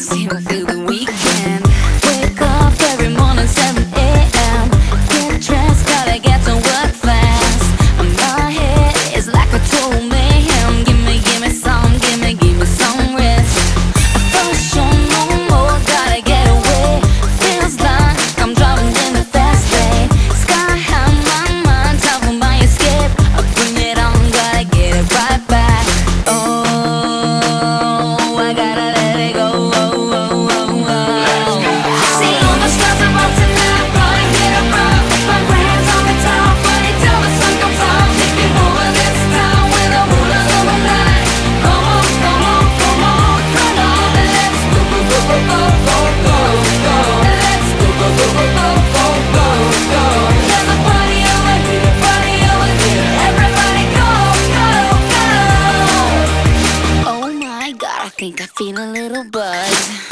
See me through the weekend. Wake up every morning 7 Feeling a little buzz.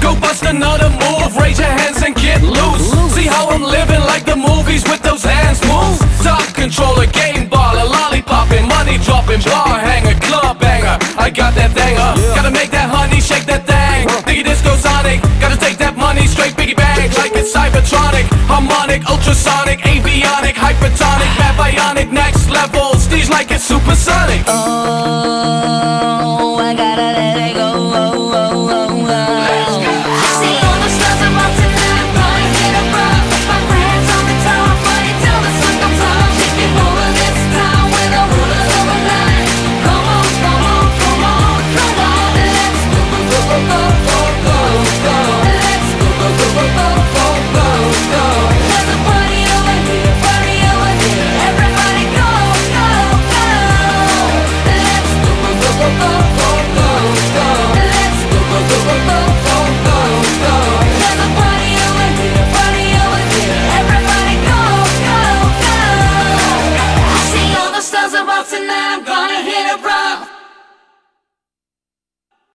go bust another move Raise your hands and get loose. See how I'm living like the movies with those hands. Move. ultrasonic, avionic, hypertonic, mad bionic, next level, stage like it's supersonic. Oh.